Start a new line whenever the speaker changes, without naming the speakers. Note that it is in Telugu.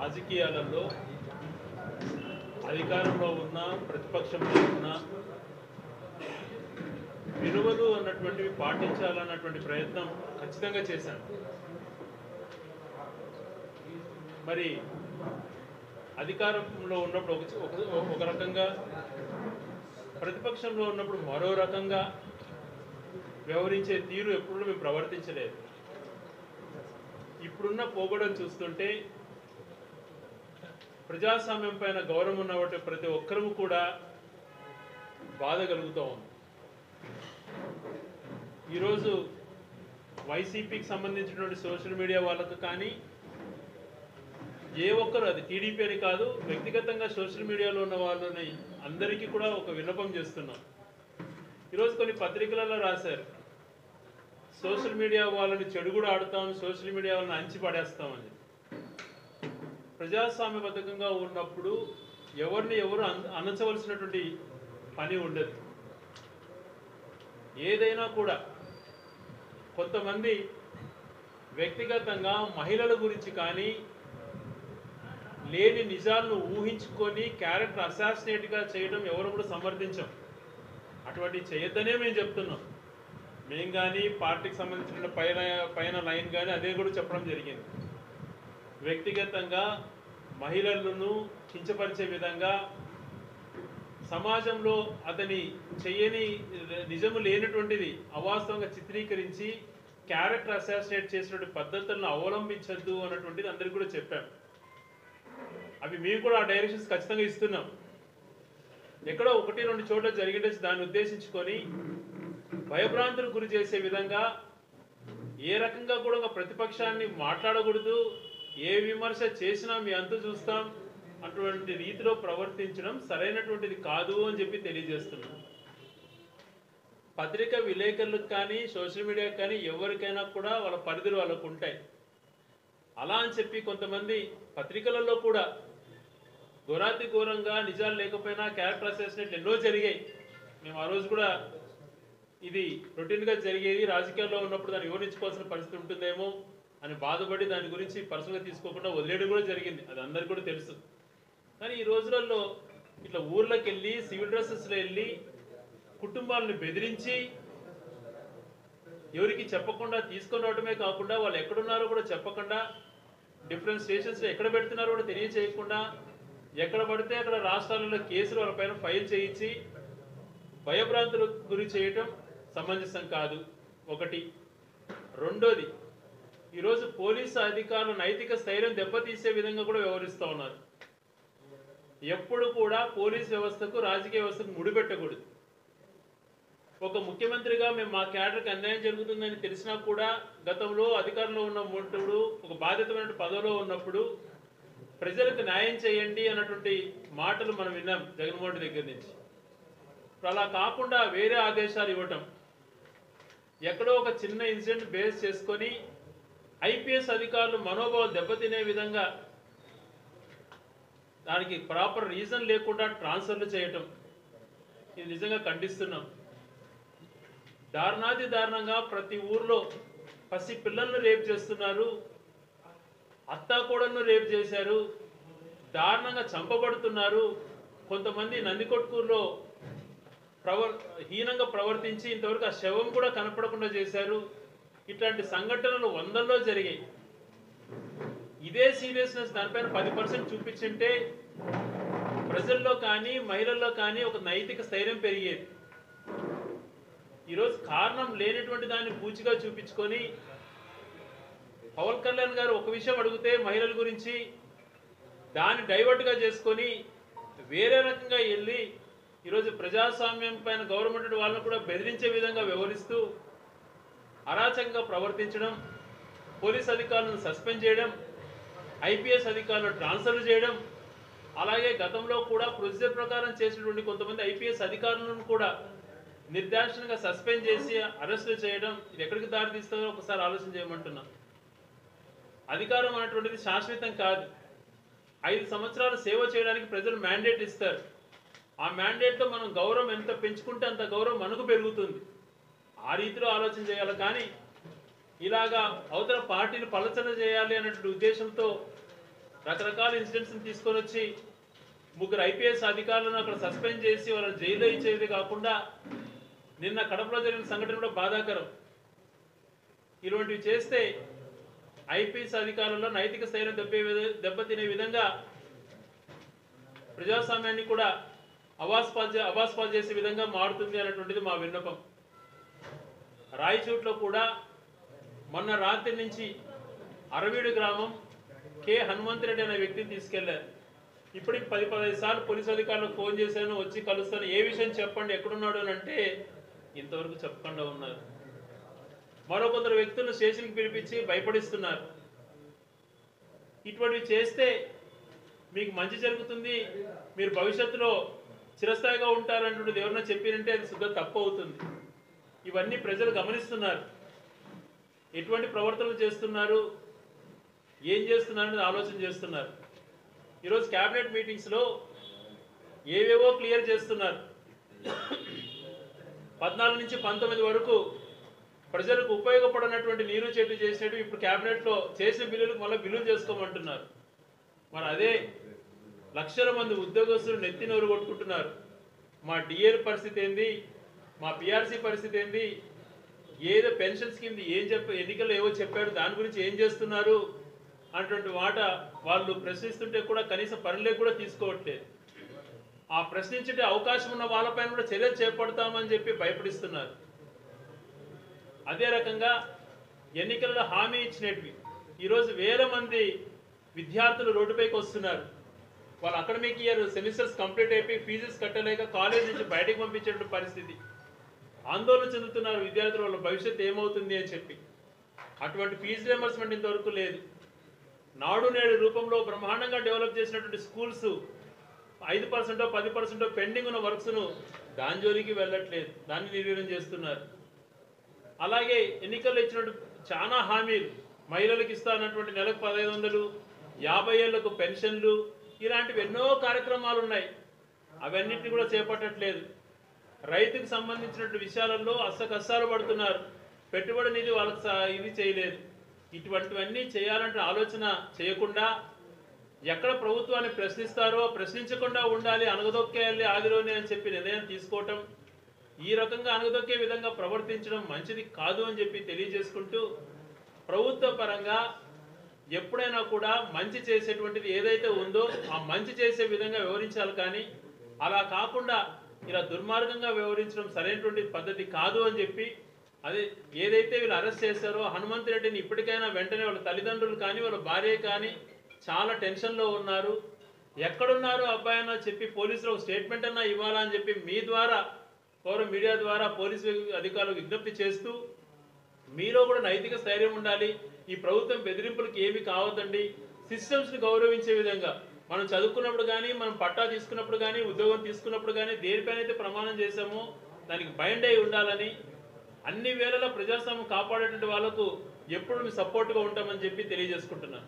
రాజకీయాలలో అధికారంలో ఉన్న ప్రతిపక్షంలో ఉన్న విలువలు అన్నటువంటివి పాటించాలన్నటువంటి ప్రయత్నం ఖచ్చితంగా చేశాను. మరి అధికారంలో ఉన్నప్పుడు ఒక ఒక- రకంగా ప్రతిపక్షంలో ఉన్నప్పుడు మరో రకంగా వ్యవహరించే తీరు ఎప్పుడు మేము ప్రవర్తించలేదు. ఇప్పుడున్న పోగడం చూస్తుంటే ప్రజాస్వామ్యం పైన గౌరవం ఉన్నవాటి ప్రతి ఒక్కరూ కూడా బాధ కలుగుతూ ఉంది. ఈరోజు వైసీపీకి సంబంధించినటువంటి సోషల్ మీడియా వాళ్ళకు కానీ ఏ ఒక్కరు అది టీడీపీ అని కాదు వ్యక్తిగతంగా సోషల్ మీడియాలో ఉన్న వాళ్ళని అందరికీ కూడా ఒక విన్నపం చేస్తున్నాం. ఈరోజు కొన్ని పత్రికలలో రాశారు. సోషల్ మీడియా వాళ్ళని చెడు కూడా ఆడుతాం సోషల్ మీడియా వాళ్ళని అంచి పడేస్తామని ప్రజాస్వామ్యబద్ధకంగా ఉన్నప్పుడు ఎవరిని ఎవరు అన- అనచవలసినటువంటి పని ఉండదు. ఏదైనా కూడా కొంతమంది వ్యక్తిగతంగా మహిళల గురించి కానీ లేని నిజాలను ఊహించుకొని క్యారెక్టర్ అసాసినేట్గా చేయడం ఎవరు కూడా సమర్థించం. అటువంటి చేయొద్దనే మేము చెప్తున్నాం. మేము కానీ పార్టీకి సంబంధించిన పైన పైన లైన్ కానీ అదే కూడా చెప్పడం జరిగింది. వ్యక్తిగతంగా మహిళలను కించపరిచే విధంగా సమాజంలో అతని చేయని నిజము లేనటువంటిది అవాస్తవంగా చిత్రీకరించి క్యారెక్టర్ అసాసినేట్ చేసినటువంటి పద్ధతులను అవలంబించద్దు అన్నటువంటిది అందరికీ కూడా చెప్పాం. అవి మేము కూడా ఆ డైరెక్షన్స్ ఖచ్చితంగా ఇస్తున్నాం. ఎక్కడో ఒకటి రెండు చోట్ల జరిగింటే దాన్ని ఉద్దేశించుకొని భయభ్రాంతులకు గురి చేసే విధంగా ఏ రకంగా కూడా ఒక ప్రతిపక్షాన్ని మాట్లాడకూడదు ఏ విమర్శ చేసినా మీ అంతు చూస్తాం. అటువంటి రీతిలో ప్రవర్తించడం సరైనటువంటిది కాదు అని చెప్పి తెలియజేస్తున్నాం. పత్రిక విలేకరులకు కానీ సోషల్ మీడియాకి కానీ ఎవరికైనా కూడా వాళ్ళ పరిధులు వాళ్ళకు ఉంటాయి. అలా అని చెప్పి కొంతమంది పత్రికలలో కూడా ఘోరాతి ఘోరంగా నిజాలు లేకపోయినా క్యారెక్టర్ అసెస్మెంట్లు ఎన్నో జరిగాయి. మేము ఆ రోజు కూడా ఇది రొటీన్గా జరిగేది. రాజకీయాల్లో ఉన్నప్పుడు దాన్ని వివరించుకోవాల్సిన పరిస్థితి ఉంటుందేమో. అని బాధపడి దాని గురించి పర్సనల్గా తీసుకోకుండా వదిలేయడం కూడా జరిగింది. అది అందరికీ కూడా తెలుసు. కానీ ఈ రోజులలో ఇట్లా ఊర్లోకి వెళ్ళి సివిల్ డ్రెస్సెస్లో వెళ్ళి కుటుంబాలను బెదిరించి ఎవరికి చెప్పకుండా తీసుకొని రావడమే కాకుండా వాళ్ళు ఎక్కడున్నారో కూడా చెప్పకుండా డిఫరెంట్ స్టేషన్స్లో ఎక్కడ పెడుతున్నారో కూడా తెలియచేయకుండా ఎక్కడ పడితే అక్కడ రాష్ట్రాలలో కేసులు వాళ్ళ పైన ఫైల్ చేయించి భయభ్రాంతులకు గురి చేయటం సమంజసం కాదు. ఒకటి. రెండోది ఈరోజు పోలీసు అధికారులు నైతిక స్థైర్యం దెబ్బతీసే విధంగా కూడా వ్యవహరిస్తూ ఉన్నారు. ఎప్పుడు కూడా పోలీస్ వ్యవస్థకు రాజకీయ వ్యవస్థకు ముడిపెట్టకూడదు. ఒక ముఖ్యమంత్రిగా మేము మా క్యాడర్కి అన్యాయం జరుగుతుందని తెలిసినా కూడా గతంలో అధికారంలో ఉన్న ఉన్నప్పుడు ఒక బాధ్యతమైన పదవిలో ఉన్నప్పుడు ప్రజలకు న్యాయం చేయండి అన్నటువంటి మాటలు మనం విన్నాం జగన్మోహన్ రెడ్డి దగ్గర నుంచి. అలా కాకుండా వేరే ఆదేశాలు ఇవ్వటం. ఎక్కడో ఒక చిన్న ఇన్సిడెంట్ బేస్ చేసుకొని ఐపీఎస్ అధికారులు మనోభావాలు దెబ్బతినే విధంగా దానికి ప్రాపర్ రీజన్ లేకుండా ట్రాన్స్ఫర్లు చేయటం ఇది నిజంగా ఖండిస్తున్నాం. దారుణాది దారుణంగా ప్రతి ఊర్లో పసి పిల్లలను రేపు చేస్తున్నారు అత్తాకోడలను రేపు చేశారు దారుణంగా చంపబడుతున్నారు. కొంతమంది నందికొట్కూరులో ప్రవర్ హీనంగా ప్రవర్తించి ఇంతవరకు ఆ శవం కూడా కనపడకుండా చేశారు. ఇట్లాంటి సంఘటనలు వందల్లో జరిగాయి. ఇదే సీరియస్నెస్ దానిపైన పది పర్సెంట్ చూపించింటే ప్రజల్లో కానీ మహిళల్లో కానీ ఒక నైతిక స్థైర్యం పెరిగేది. ఈరోజు కారణం లేనటువంటి దాన్ని పూచిగా చూపించుకొని పవన్ కళ్యాణ్ గారు ఒక విషయం అడిగితే మహిళల గురించి దాన్ని డైవర్ట్గా చేసుకొని వేరే రకంగా వెళ్ళి ఈరోజు ప్రజాస్వామ్యం పైన గవర్నమెంట్ వాళ్ళని కూడా బెదిరించే విధంగా వ్యవహరిస్తూ అరాచకంగా ప్రవర్తించడం పోలీస్ అధికారులను సస్పెండ్ చేయడం ఐపీఎస్ అధికారులను ట్రాన్స్ఫర్ చేయడం అలాగే గతంలో కూడా ప్రొసీజర్ ప్రకారం చేసినటువంటి కొంతమంది ఐపీఎస్ అధికారులను కూడా నిర్దాక్షిణంగా సస్పెండ్ చేసి అరెస్టులు చేయడం ఇది ఎక్కడికి దారితీస్తుందో ఒకసారి ఆలోచన చేయమంటున్నా. అధికారం అనేటువంటిది శాశ్వతం కాదు. ఐదు సంవత్సరాలు సేవ చేయడానికి ప్రజలు మ్యాండేట్ ఇస్తారు. ఆ మ్యాండేట్లో మనం గౌరవం ఎంత పెంచుకుంటే అంత గౌరవం మనకు పెరుగుతుంది. ఆ రీతిలో ఆలోచన చేయాలి. కానీ ఇలాగా అవతల పార్టీని పలచన చేయాలి అనేటువంటి ఉద్దేశంతో రకరకాల ఇన్సిడెంట్స్ని తీసుకొని వచ్చి ముగ్గురు ఐపీఎస్ అధికారులను అక్కడ సస్పెండ్ చేసి వాళ్ళని జైల్లో ఇచ్చేది కాకుండా నిన్న కడపలో జరిగిన సంఘటన కూడా బాధాకరం. ఇటువంటివి చేస్తే ఐపీఎస్ అధికారుల్లో నైతిక స్థైర్యం దెబ్బే దెబ్బతినే విధంగా ప్రజాస్వామ్యాన్ని కూడా అవాస్పాల్ చే- అవాస్పాల్ చేసే విధంగా మారుతుంది అనేటువంటిది మా విన్నపం. రాయచోట్లో కూడా మొన్న రాత్రి నుంచి అరవీడు గ్రామం కె. హనుమంతరెడ్డి అనే వ్యక్తిని తీసుకెళ్ళారు. ఇప్పటికి పది పదహైదు సార్లు పోలీస్ అధికారులకు ఫోన్ చేశాను వచ్చి కలుస్తాను. ఏ విషయం చెప్పండి ఎక్కడున్నాడు అని అంటే ఇంతవరకు చెప్పకుండా ఉన్నారు. మరో కొందరు వ్యక్తులను స్టేషన్కి పిలిపించి భయపడిస్తున్నారు. ఇటువంటివి చేస్తే మీకు మంచి జరుగుతుంది మీరు భవిష్యత్తులో చిరస్థాయిగా ఉంటారంటున్నది ఎవరన్నా చెప్పినంటే అది శుద్ధ తప్పు అవుతుంది. ఇవన్నీ ప్రజలు గమనిస్తున్నారు. ఎటువంటి ప్రవర్తనలు చేస్తున్నారు? ఏం చేస్తున్నారు అనేది ఆలోచన చేస్తున్నారు. ఈరోజు క్యాబినెట్ మీటింగ్స్లో ఏవేవో క్లియర్ చేస్తున్నారు. పద్నాలుగు నుంచి పంతొమ్మిది వరకు ప్రజలకు ఉపయోగపడనటువంటి నీరు చెట్టు చేసినట్టు ఇప్పుడు క్యాబినెట్లో చేసిన బిల్లులకు మళ్ళీ బిల్లులు చేసుకోమంటున్నారు. మరి అదే లక్షల మంది ఉద్యోగస్తులు నెత్తి నోరు కొట్టుకుంటున్నారు. మా డిఏర్ పరిస్థితి ఏంది? మా పిఆర్సీ పరిస్థితి ఏంటి ఏదో పెన్షన్ స్కీమ్ ఏం చెప్ప ఎన్నికల్లో ఏవో చెప్పారు దాని గురించి ఏం చేస్తున్నారు అటువంటి మాట వాళ్ళు ప్రశ్నిస్తుంటే కూడా కనీసం పనులే కూడా తీసుకోవట్లేదు. ఆ ప్రశ్నించే అవకాశం ఉన్న వాళ్ళపైన కూడా చర్యలు చేపడతామని చెప్పి భయపడిస్తున్నారు. అదే రకంగా ఎన్నికల్లో హామీ ఇచ్చినవి ఈరోజు వేల మంది విద్యార్థులు రోడ్డుపైకి వస్తున్నారు. వాళ్ళ అకాడమిక్ ఇయర్ సెమిస్టర్స్ కంప్లీట్ అయిపోయి ఫీజెస్ కట్టలేక కాలేజ్ నుంచి బయటకు పంపించేటువంటి పరిస్థితి. ఆందోళన చెందుతున్నారు విద్యార్థుల వాళ్ళ భవిష్యత్తు ఏమవుతుంది అని చెప్పి. అటువంటి ఫీజు రియంబర్స్మెంట్ ఇంతవరకు లేదు. నాడు నేడు రూపంలో బ్రహ్మాండంగా డెవలప్ చేసినటువంటి స్కూల్స్ ఐదు పర్సెంటో పది పర్సెంటో పెండింగ్ ఉన్న వర్క్స్ను దాని జోలికి వెళ్ళట్లేదు. దాన్ని నిర్వీర్యం చేస్తున్నారు. అలాగే ఎన్నికల్లో ఇచ్చినట్టు చాలా హామీలు మహిళలకు ఇస్తానటువంటి నెలకు పదహైదు వందలు యాభై ఏళ్ళకు పెన్షన్లు ఇలాంటివి ఎన్నో కార్యక్రమాలు ఉన్నాయి. అవన్నిటిని కూడా చేపట్టట్లేదు. రైతుకు సంబంధించినటువంటి విషయాలలో అస్సకస్సాలు పడుతున్నారు. పెట్టుబడి నిధి వాళ్ళకి ఇది చేయలేదు. ఇటువంటివన్నీ చేయాలంటే ఆలోచన చేయకుండా ఎక్కడ ప్రభుత్వాన్ని ప్రశ్నిస్తారో ప్రశ్నించకుండా ఉండాలి అనగదొక్కేయాలి ఆదిలోనే అని చెప్పి నిర్ణయం తీసుకోవటం ఈ రకంగా అనగదొక్కే విధంగా ప్రవర్తించడం మంచిది కాదు అని చెప్పి తెలియజేసుకుంటూ ప్రభుత్వ పరంగా ఎప్పుడైనా కూడా మంచి చేసేటువంటిది ఏదైతే ఉందో ఆ మంచి చేసే విధంగా వివరించాలి కానీ అలా కాకుండా ఇలా దుర్మార్గంగా వ్యవహరించడం సరైనటువంటి పద్ధతి కాదు అని చెప్పి అదే ఏదైతే వీళ్ళు అరెస్ట్ చేశారో హనుమంత్ రెడ్డిని ఇప్పటికైనా వెంటనే వాళ్ళ తల్లిదండ్రులు కానీ వాళ్ళ భార్య కానీ చాలా టెన్షన్లో ఉన్నారు. ఎక్కడున్నారు అబ్బాయి అన్న చెప్పి పోలీసులు ఒక స్టేట్మెంట్ అన్నా ఇవ్వాలా అని చెప్పి మీ ద్వారా పౌర మీడియా ద్వారా పోలీసు అధికారులకు విజ్ఞప్తి చేస్తూ మీలో కూడా నైతిక స్థైర్యం ఉండాలి. ఈ ప్రభుత్వం బెదిరింపులకు ఏమి కావద్దండి. సిస్టమ్స్ని గౌరవించే విధంగా మనం చదువుకున్నప్పుడు కానీ మనం పట్టా తీసుకున్నప్పుడు కానీ ఉద్యోగం తీసుకున్నప్పుడు కానీ దేనిపైనైతే ప్రమాణం చేశామో దానికి బైండ్ అయి ఉండాలని అన్ని వేళలా ప్రజాస్వామ్యం కాపాడేటువంటి వాళ్ళకు ఎప్పుడు మీ సపోర్ట్గా ఉంటామని చెప్పి తెలియజేసుకుంటున్నాను.